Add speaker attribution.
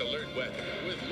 Speaker 1: Alert Weather with